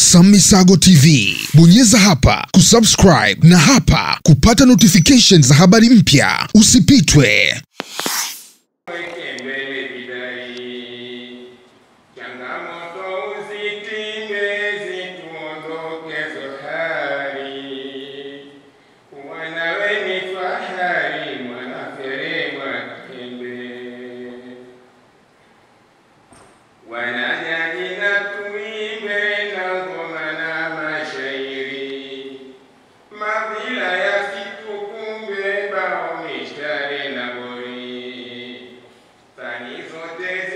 Samisago TV. Bonyeza hapa kusubscribe na hapa kupata notification za habari mpya. Usipitwe. Mondays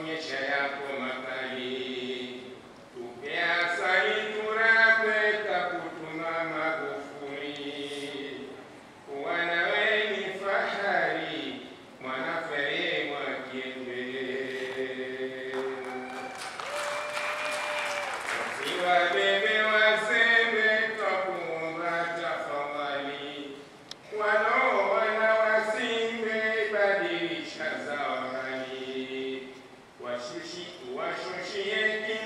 umiecie jak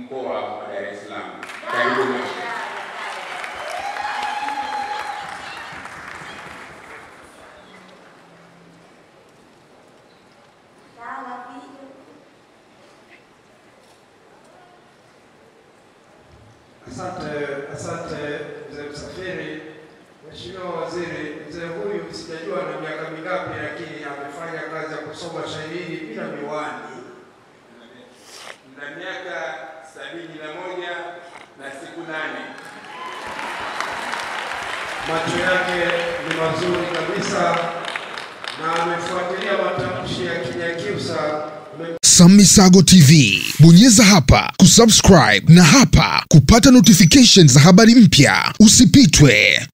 mkoa wa Dar es Salaam. Karibuni. Asante, asante mzee macho yake ni mazuri kabisa na amefuatilia matamshi ya Kinyakyusa. Sam Misago TV, bonyeza hapa kusubscribe na hapa kupata notification za habari mpya. Usipitwe.